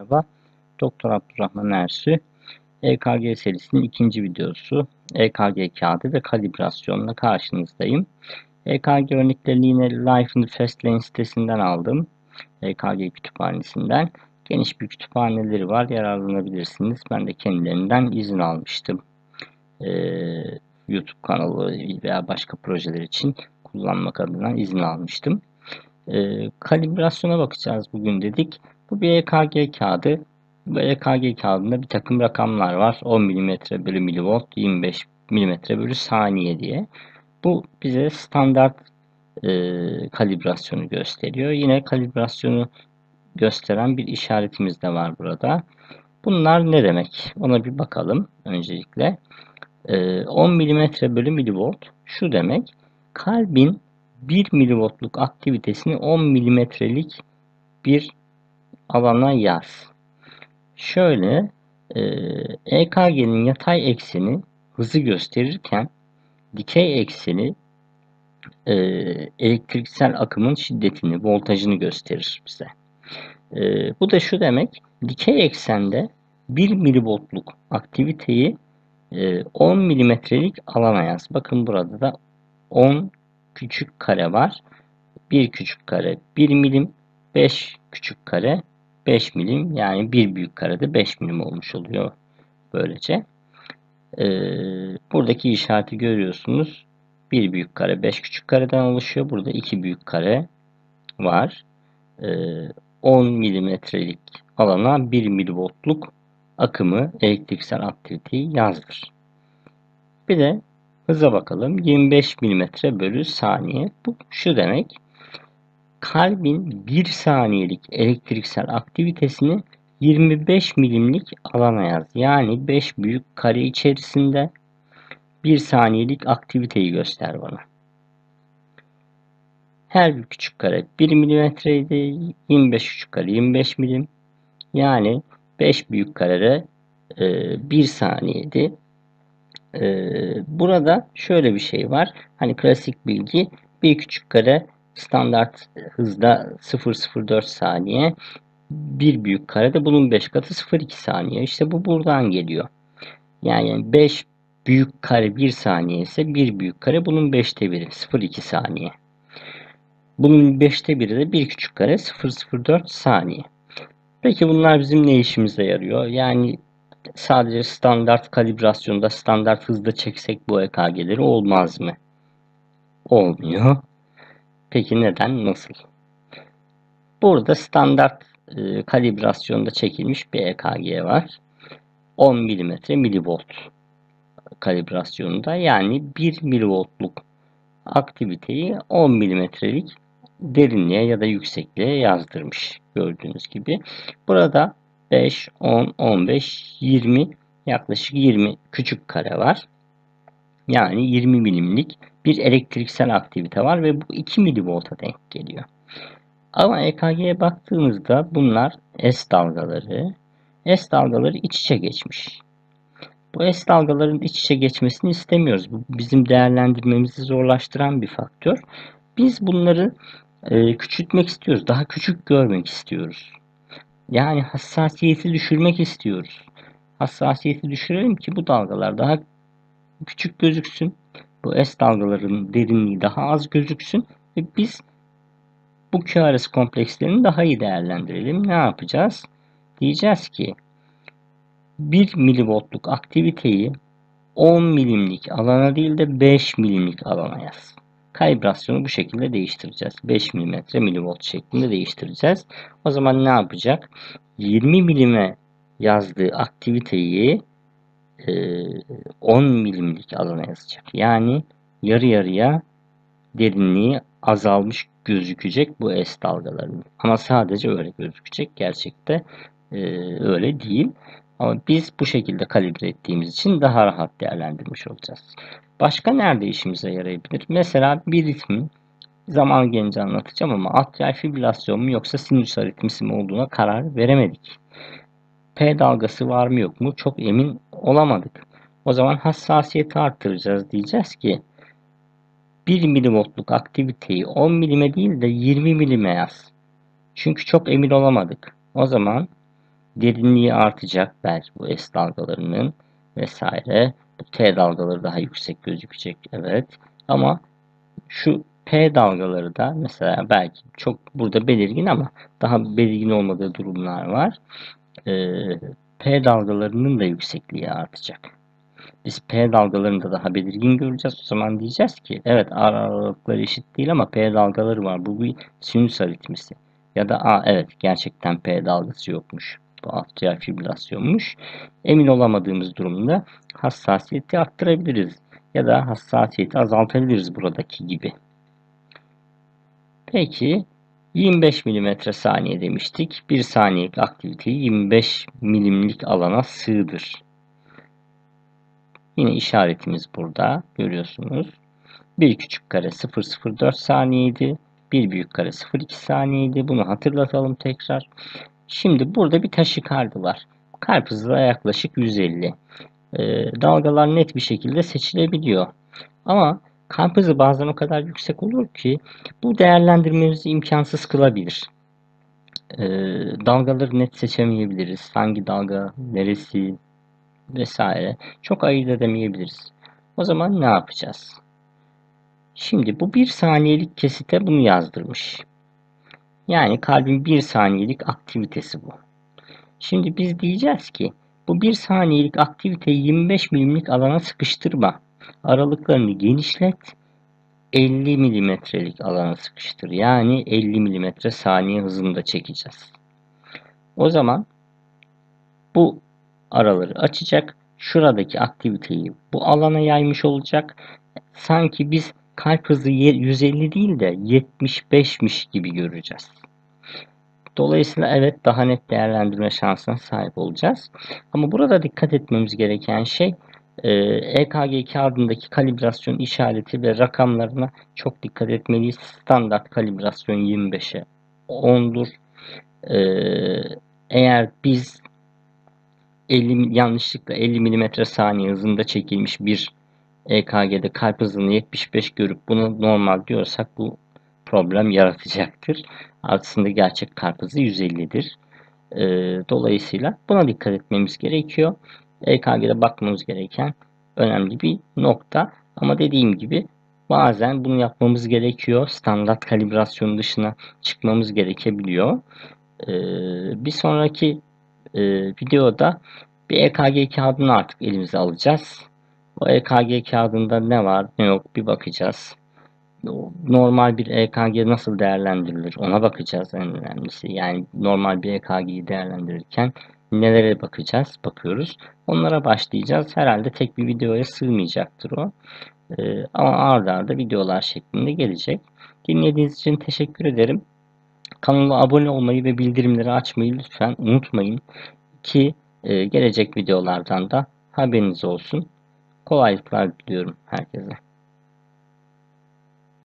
merhaba. Doktor Abdurrahman Ersu. EKG serisinin ikinci videosu. EKG kağıdı ve kalibrasyonla karşınızdayım. EKG örneklerini yine Life in the Fast Lane sitesinden aldım. EKG kütüphanesinden. Geniş bir kütüphaneleri var. Yararlanabilirsiniz. Ben de kendilerinden izin almıştım. Ee, YouTube kanalı veya başka projeler için kullanmak adına izin almıştım. Ee, kalibrasyona bakacağız bugün dedik. Bu bir EKG kağıdı. Bu EKG kağıdında bir takım rakamlar var. 10 mm bölü milivolt, 25 mm bölü saniye diye. Bu bize standart e, kalibrasyonu gösteriyor. Yine kalibrasyonu gösteren bir işaretimiz de var burada. Bunlar ne demek? Ona bir bakalım öncelikle. E, 10 mm bölü milivolt şu demek. Kalbin 1 milivoltluk aktivitesini 10 milimetrelik bir alana yaz. Şöyle EKG'nin yatay ekseni hızı gösterirken dikey ekseni e, elektriksel akımın şiddetini, voltajını gösterir bize. E, bu da şu demek, dikey eksende 1 milivoltluk aktiviteyi e, 10 milimetrelik alana yaz. Bakın burada da 10 küçük kare var. 1 küçük kare 1 milim, 5 küçük kare 5 milim yani bir büyük karede 5 milim olmuş oluyor böylece. Ee, buradaki işareti görüyorsunuz. Bir büyük kare 5 küçük kareden oluşuyor. Burada iki büyük kare var. Ee, 10 milimetrelik alana 1 milivoltluk akımı elektriksel aktiviteyi yazdır. Bir de hıza bakalım. 25 milimetre bölü saniye. Bu şu demek kalbin 1 saniyelik elektriksel aktivitesini 25 milimlik alana yaz. Yani 5 büyük kare içerisinde 1 saniyelik aktiviteyi göster bana. Her bir küçük kare 1 milimetreydi. 25 küçük kare 25 milim. Yani 5 büyük karede 1 saniyedi. E, burada şöyle bir şey var. Hani klasik bilgi bir küçük kare standart hızda 0.04 saniye. Bir büyük karede bunun 5 katı 0.2 saniye. İşte bu buradan geliyor. Yani 5 büyük kare 1 saniye ise 1 büyük kare bunun 5'te 1'i 0.2 saniye. Bunun 5'te 1'i de 1 küçük kare 0.04 saniye. Peki bunlar bizim ne işimize yarıyor? Yani sadece standart kalibrasyonda standart hızda çeksek bu EKG'leri olmaz mı? Olmuyor. Peki neden? Nasıl? Burada standart e, kalibrasyonda çekilmiş bir EKG var. 10 mm milivolt kalibrasyonunda yani 1 milivoltluk aktiviteyi 10 milimetrelik derinliğe ya da yüksekliğe yazdırmış gördüğünüz gibi. Burada 5, 10, 15, 20 yaklaşık 20 küçük kare var. Yani 20 milimlik bir elektriksel aktivite var ve bu 2 milivolta denk geliyor. Ama EKG'ye baktığımızda bunlar S dalgaları. S dalgaları iç içe geçmiş. Bu S dalgaların iç içe geçmesini istemiyoruz. Bu bizim değerlendirmemizi zorlaştıran bir faktör. Biz bunları e, küçültmek istiyoruz. Daha küçük görmek istiyoruz. Yani hassasiyeti düşürmek istiyoruz. Hassasiyeti düşürelim ki bu dalgalar daha küçük gözüksün. Bu S dalgaların derinliği daha az gözüksün ve biz bu QRS komplekslerini daha iyi değerlendirelim. Ne yapacağız? Diyeceğiz ki 1 milivoltluk aktiviteyi 10 milimlik alana değil de 5 milimlik alana yaz. Kalibrasyonu bu şekilde değiştireceğiz. 5 mm milivolt şeklinde değiştireceğiz. O zaman ne yapacak? 20 milime yazdığı aktiviteyi 10 milimlik alana yazacak. Yani yarı yarıya derinliği azalmış gözükecek bu S dalgalarının. Ama sadece öyle gözükecek. Gerçekte öyle değil. Ama biz bu şekilde kalibre ettiğimiz için daha rahat değerlendirmiş olacağız. Başka nerede işimize yarayabilir? Mesela bir ritmin zaman gelince anlatacağım ama atrial fibrilasyon mu yoksa sinüs aritmisi mi olduğuna karar veremedik. P dalgası var mı yok mu çok emin olamadık. O zaman hassasiyeti arttıracağız. Diyeceğiz ki 1 milivoltluk aktiviteyi 10 milime değil de 20 milime yaz. Çünkü çok emin olamadık. O zaman derinliği artacak belki bu S dalgalarının vesaire. Bu T dalgaları daha yüksek gözükecek evet. Ama şu P dalgaları da mesela belki çok burada belirgin ama daha belirgin olmadığı durumlar var. Ee, P dalgalarının da yüksekliği artacak. Biz P dalgalarını da daha belirgin göreceğiz. O zaman diyeceğiz ki evet aralıkları eşit değil ama P dalgaları var. Bu bir sinüs aritmisi. Ya da A evet gerçekten P dalgası yokmuş. Bu atrial fibrilasyonmuş. Emin olamadığımız durumda hassasiyeti arttırabiliriz. Ya da hassasiyeti azaltabiliriz buradaki gibi. Peki 25 mm saniye demiştik. 1 saniyelik aktiviteyi 25 milimlik alana sığdır. Yine işaretimiz burada görüyorsunuz. Bir küçük kare 004 saniyeydi. Bir büyük kare 02 saniyeydi. Bunu hatırlatalım tekrar. Şimdi burada bir taşikardi var. Hızı yaklaşık 150. E, dalgalar net bir şekilde seçilebiliyor. Ama kalp hızı bazen o kadar yüksek olur ki bu değerlendirmemizi imkansız kılabilir. E, dalgaları net seçemeyebiliriz. Hangi dalga, neresi vesaire çok ayırt edemeyebiliriz. O zaman ne yapacağız? Şimdi bu bir saniyelik kesite bunu yazdırmış. Yani kalbin bir saniyelik aktivitesi bu. Şimdi biz diyeceğiz ki bu bir saniyelik aktiviteyi 25 milimlik alana sıkıştırma. Aralıklarını genişlet. 50 milimetrelik alana sıkıştır. Yani 50 milimetre saniye hızında çekeceğiz. O zaman bu araları açacak. Şuradaki aktiviteyi bu alana yaymış olacak. Sanki biz kalp hızı 150 değil de 75'miş gibi göreceğiz. Dolayısıyla evet daha net değerlendirme şansına sahip olacağız. Ama burada dikkat etmemiz gereken şey EKG e kağıdındaki kalibrasyon işareti ve rakamlarına çok dikkat etmeliyiz. Standart kalibrasyon 25'e 10'dur. Eğer biz 50 yanlışlıkla 50 mm saniye hızında çekilmiş bir EKG'de kalp hızını 75 görüp bunu normal diyorsak bu problem yaratacaktır. Aslında gerçek kalp hızı 150'dir. E, dolayısıyla buna dikkat etmemiz gerekiyor. EKG'de bakmamız gereken önemli bir nokta. Ama dediğim gibi bazen bunu yapmamız gerekiyor. Standart kalibrasyon dışına çıkmamız gerekebiliyor. E, bir sonraki e, videoda bir EKG kağıdını artık elimize alacağız. O EKG kağıdında ne var ne yok bir bakacağız normal bir EKG nasıl değerlendirilir ona bakacağız en önemlisi. Yani normal bir EKG'yi değerlendirirken nelere bakacağız, bakıyoruz. Onlara başlayacağız. Herhalde tek bir videoya sığmayacaktır o. Ee, ama arda arda videolar şeklinde gelecek. Dinlediğiniz için teşekkür ederim. Kanala abone olmayı ve bildirimleri açmayı lütfen unutmayın. Ki e, gelecek videolardan da haberiniz olsun. Kolaylıklar diliyorum herkese.